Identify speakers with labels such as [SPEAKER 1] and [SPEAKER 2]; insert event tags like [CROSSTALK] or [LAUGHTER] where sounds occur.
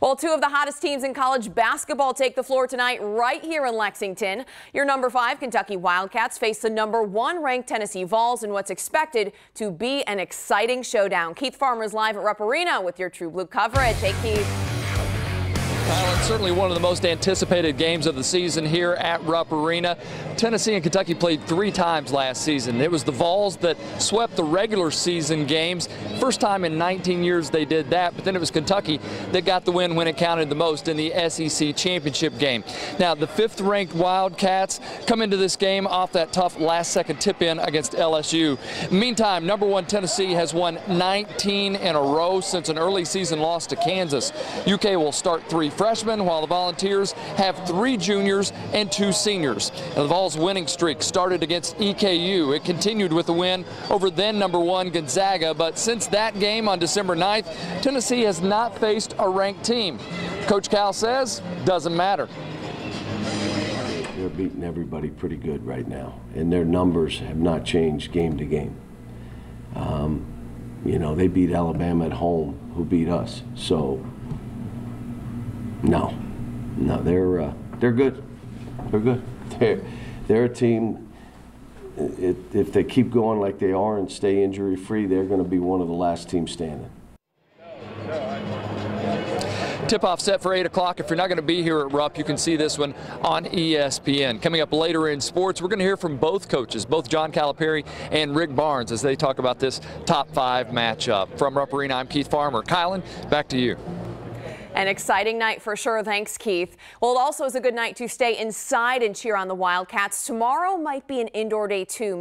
[SPEAKER 1] Well, two of the hottest teams in college basketball take the floor tonight right here in Lexington. Your number five Kentucky Wildcats face the number one ranked Tennessee Vols in what's expected to be an exciting showdown. Keith Farmer is live at Rupp Arena with your True Blue coverage. Hey, Keith.
[SPEAKER 2] Well, it's certainly one of the most anticipated games of the season here at Rupp Arena. Tennessee and Kentucky played three times last season. It was the Vols that swept the regular season games. First time in 19 years they did that, but then it was Kentucky that got the win when it counted the most in the SEC championship game. Now, the fifth ranked Wildcats come into this game off that tough last second tip in against LSU. Meantime, number one Tennessee has won 19 in a row since an early season loss to Kansas. UK will start three freshmen, while the Volunteers have three juniors and two seniors. And the Vols winning streak started against EKU. It continued with a win over then number one Gonzaga, but since that game on December 9th, Tennessee has not faced a ranked team. Coach Cal says, doesn't matter.
[SPEAKER 3] They're beating everybody pretty good right now, and their numbers have not changed game to game. Um, you know, they beat Alabama at home, who beat us. So no, no, they're uh, they're good. They're good. [LAUGHS] They're they're a team. It, if they keep going like they are and stay injury free, they're going to be one of the last teams standing.
[SPEAKER 2] Tip-off set for 8 o'clock. If you're not going to be here at Rupp, you can see this one on ESPN. Coming up later in sports, we're going to hear from both coaches, both John Calipari and Rick Barnes, as they talk about this top five matchup. From Rupp Arena, I'm Keith Farmer. Kylan, back to you.
[SPEAKER 1] An exciting night for sure. Thanks, Keith. Well, it also is a good night to stay inside and cheer on the Wildcats. Tomorrow might be an indoor day, too.